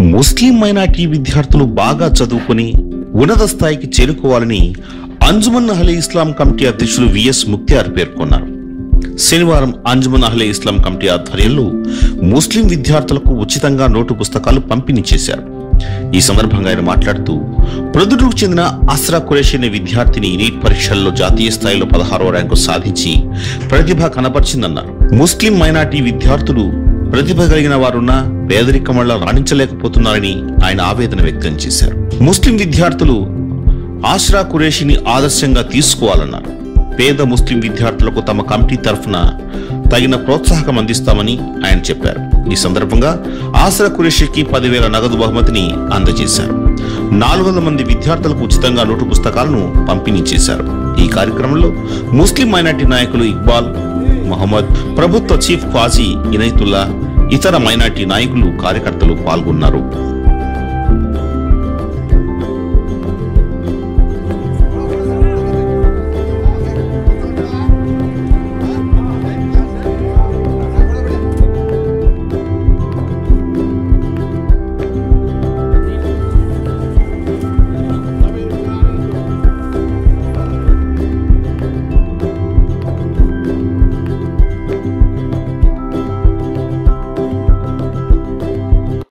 ముస్లిం minority విద్యార్థులు బాగా చదువుకొని ఉన్నత స్థాయికి చేరుకోవాలని అంజుమన్ అహ్లే ఇస్లాం కమిటీ అధ్యక్షులు విఎస్ ముక్తియార్ పేర్కొన్నారు. శనివారం అంజుమన్ అహ్లే ఇస్లాం కమిటీ ఆధ్వర్యంలో ముస్లిం విద్యార్థులకు ఉచితంగా నోటు పుస్తకాలు పంపిణీ చేశారు. ఈ సందర్భంగా ఆయన మాట్లాడుతూ ప్రొద్దుటకు చెందిన అస్రా ఖురేషి అనే విద్యార్థిని నీట్ పరీక్షల్లో జాతీయ స్థాయిలో పదహారవ ర్యాంకు సాధించి ప్రతిభ కనపరిచిందన్నారు. ముస్లిం మైనార్టీ విద్యార్థులు ప్రతిభ కలిగిన వారున్నా పేదరికం వల్ల రాణించలేకపోతున్నారని ఆయన ఆవేదన వ్యక్తం చేశారు. ముస్లిం విద్యార్థులు ఆశ్రా ఖురేషిని ఆదర్శంగా తీసుకోవాలన్నారు. పేద ముస్లిం విద్యార్థులకు తమ కమిటీ తరఫున తగిన ప్రోత్సాహకం అందిస్తామని ఆయన చెప్పారు. ఈ సందర్భంగా ఆశ్రా ఖురేషికి పదివేల నగదు బహుమతిని అందజేశారు. నాలుగు వందల మంది విద్యార్థులకు ఉచితంగా నోటు పుస్తకాలను పంపిణీ చేశారు. ఈ కార్యక్రమంలో ముస్లిం మైనార్టీ నాయకులు ఇక్బాల్ మహమ్మద్ ప్రభుత్వ చీఫ్ ఖాజీ ఇనైతుల్లా ఇతర మైనార్టీ నాయకులు కార్యకర్తలు పాల్గొన్నారు.